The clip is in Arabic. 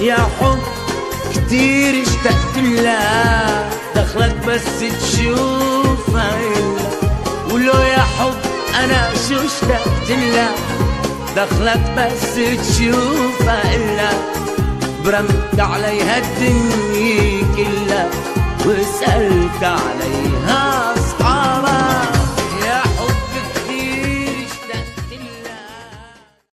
يا حب كتير اشتقت لها دخلك بس تشوف إلا ولو يا حب أنا شو اشتقت لها دخلك بس تشوف إلا برمت عليها الدنيا كلها وسألت عليها.